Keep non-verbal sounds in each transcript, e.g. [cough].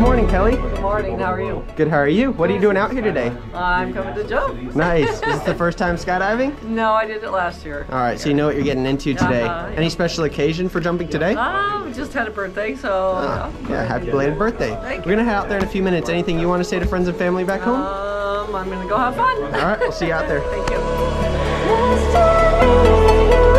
morning. Kellie. Good morning, how are you? Good, how are you? What are you doing out here today? I'm coming to jump. Nice. Is this the [laughs] first time skydiving? No, I did it last year. All right, so you know what you're getting into today. Uh-huh, yeah. Any special occasion for jumping today? Um, just had a birthday, so. Uh, yeah, happy belated birthday. Thank We're gonna head out there in a few minutes. Anything you want to say to friends and family back home? Um, I'm gonna go have fun. All right, we'll see you out there. Thank you.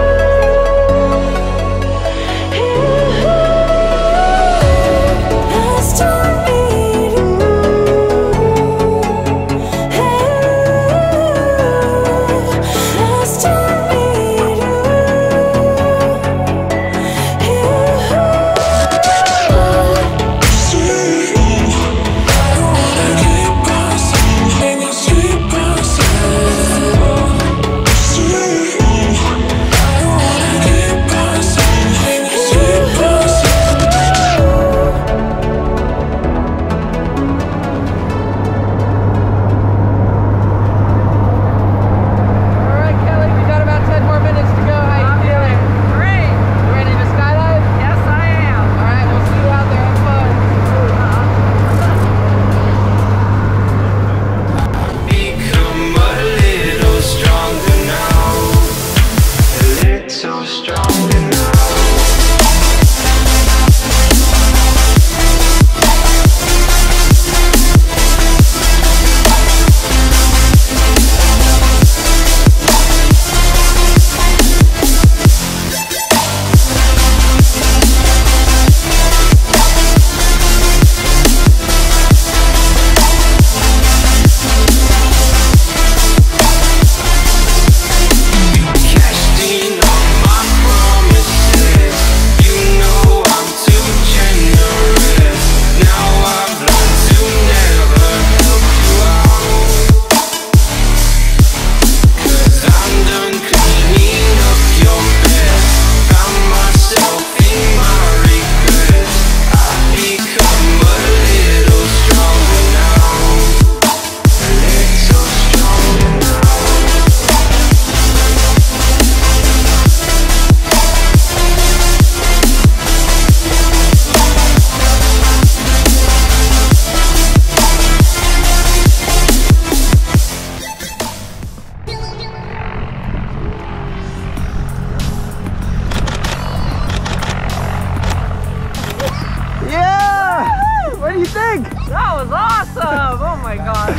Think? That was awesome. Oh my gosh.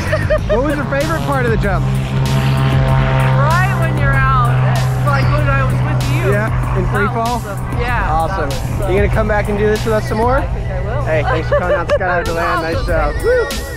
[laughs] What was your favorite part of the jump? right when you're out, it's like when I was with you. Yeah, in free That fall? Awesome. Yeah. Awesome. so- You gonna come back and do this with us some more? I think I will. Hey, thanks for coming out to Skydive DeLand. Nice [laughs] job. Woo!